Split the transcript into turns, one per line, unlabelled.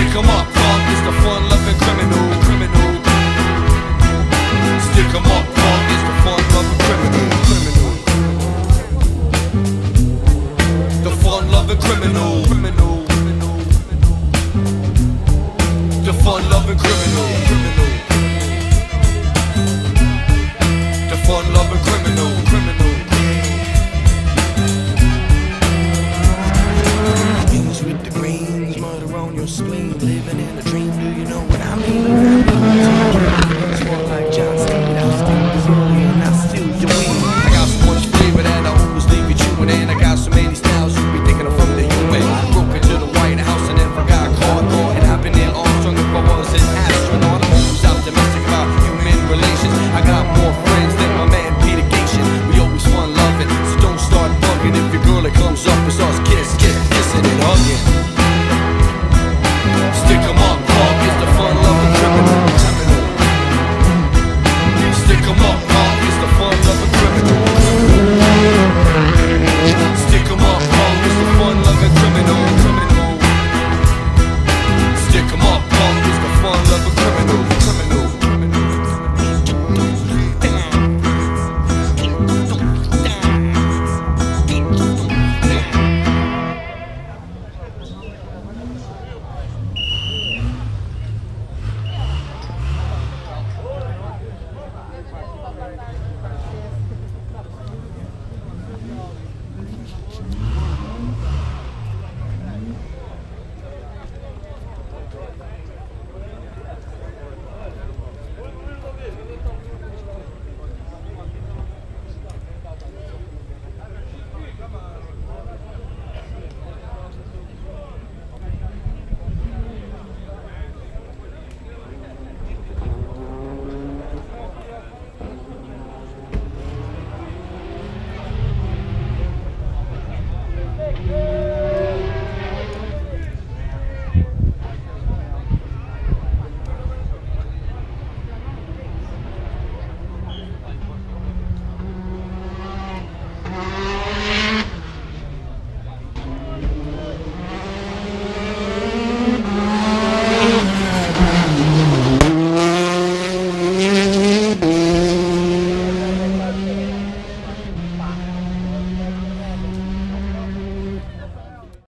Stick 'em up, punk, it's the fun-loving criminal, criminal. Stick 'em up, punk, it's the fun-loving criminal, criminal. The fun-loving criminal, criminal. The fun-loving criminal. Halloween, living in a dream, do you know what I mean?